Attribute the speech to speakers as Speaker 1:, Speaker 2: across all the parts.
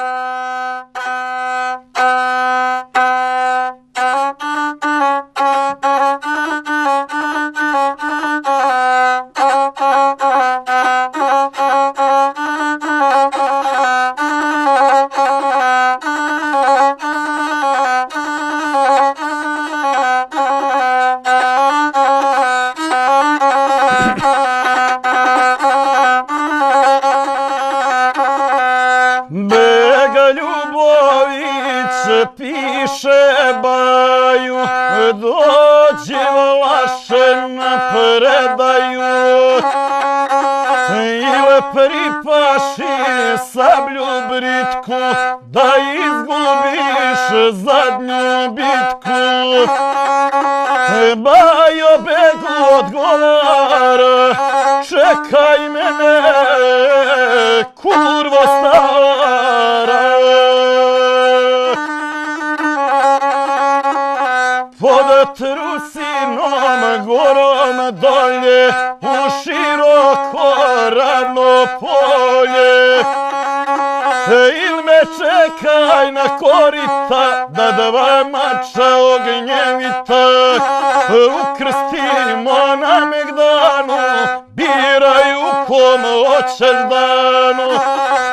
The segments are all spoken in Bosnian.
Speaker 1: Uh... trebaju i lepri paši sablju britku da izgubiš zadnju bitku. Bajo begu odgovar čekaj mene kurvo stara. Pod trusinom gorom na dolje u široko radno polje. E, il me čekaj na korita, da dva mača ognjevita, ukrstimo na Megdanu, biraj u kom oćeš danu.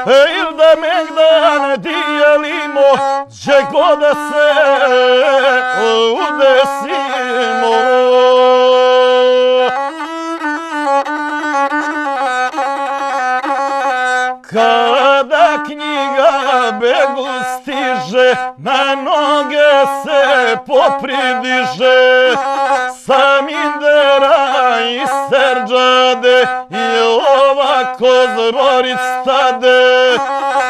Speaker 1: E, il da Megdan dijelimo, gdje god da se udesimo. Kada knjiga begu stiže, na noge se popridiže. Sa Mindera i Serđade i ovako zborit stade.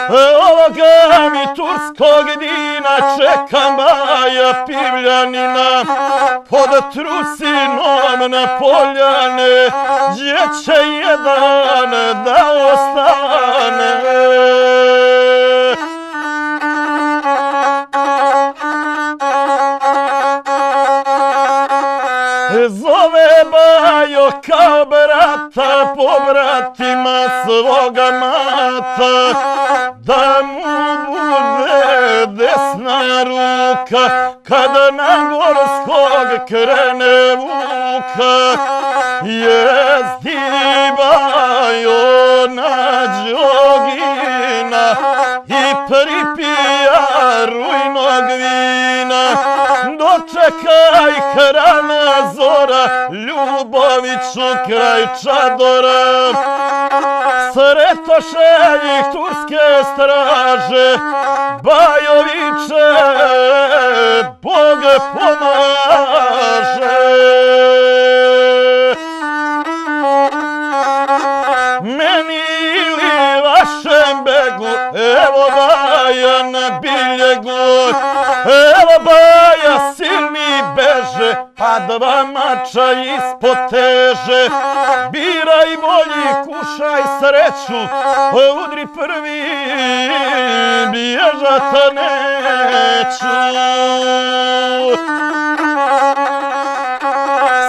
Speaker 1: Ovako zborit stade mi turskog dina čeka maja pivljanina pod trusinom na poljane gdje će jedan da ostane. Zove bajo kao brata po bratima svoga mata, da mu bude desna ruka, kada na gorskog krene vuka, jezdi bajo na džogina i pripija rujnog vina. Dočekaj hrana zora, ljuboviću kraj čadora. Sretoše ih turske straže, Bajoviće, Bog pomaže. Beže, dva mača ispod teže. Biraj bolji, kušaj sreću, udri prvi, bježata neću.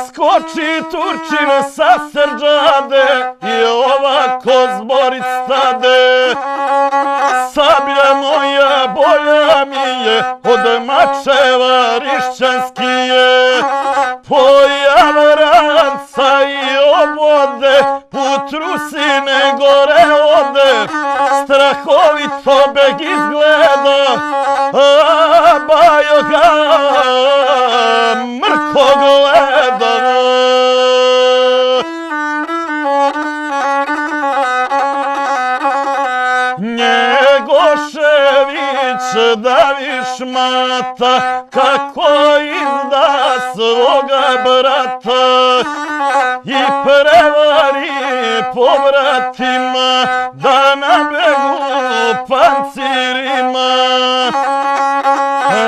Speaker 1: Skoči Turčina sa srđade i ovako zborit stade. Sablja moja bolja mi je od mačeva rišćanskije. Pojav ranca i obode, putrusine gore ode, strahovito beg izgleda, a bajo ga mrko gleda. Njegošević da viš mata kako izgleda, svoga i prevari povratima da nabegu pancirima.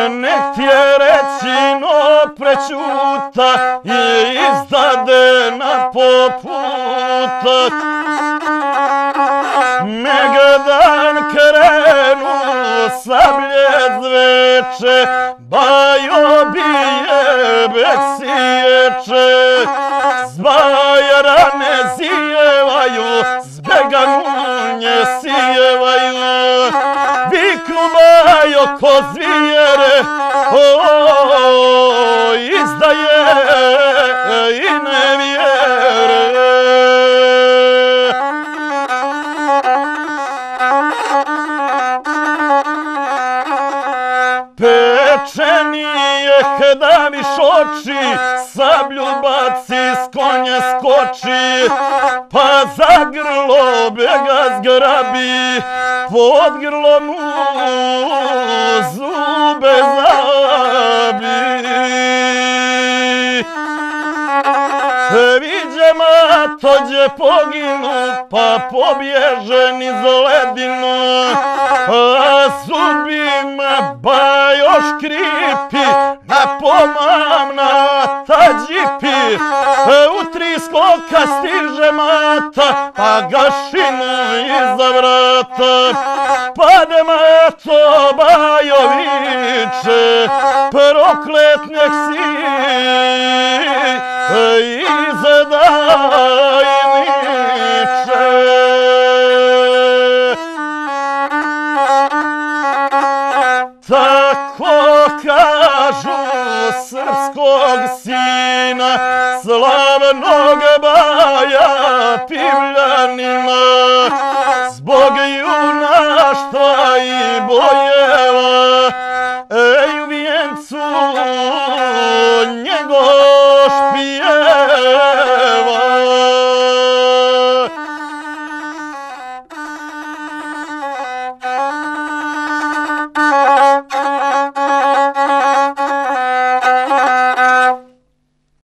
Speaker 1: Nek ti je reći no prećuta i izdade na poputa. Megadan krenu sablje zveče, bajo bije bek siječe. Zbaja rane zijevaju, zbega munje sijevaju. Viknu bajo ko zvije, viš oči, sablju baci s konja skoči, pa za grlo bega zgrabi, pod grlo mu zube zabi. Viđe matođe poginu, pa pobježe niz ledinu, a zubima bajoš kripi, na pomamna tađipi, e, u tri skoka stiže mata, pa gašinu iza vrata, pade mato Bajoviće proklet nek si, srpskog sina, slavnog baja pivljanima, zbog juna.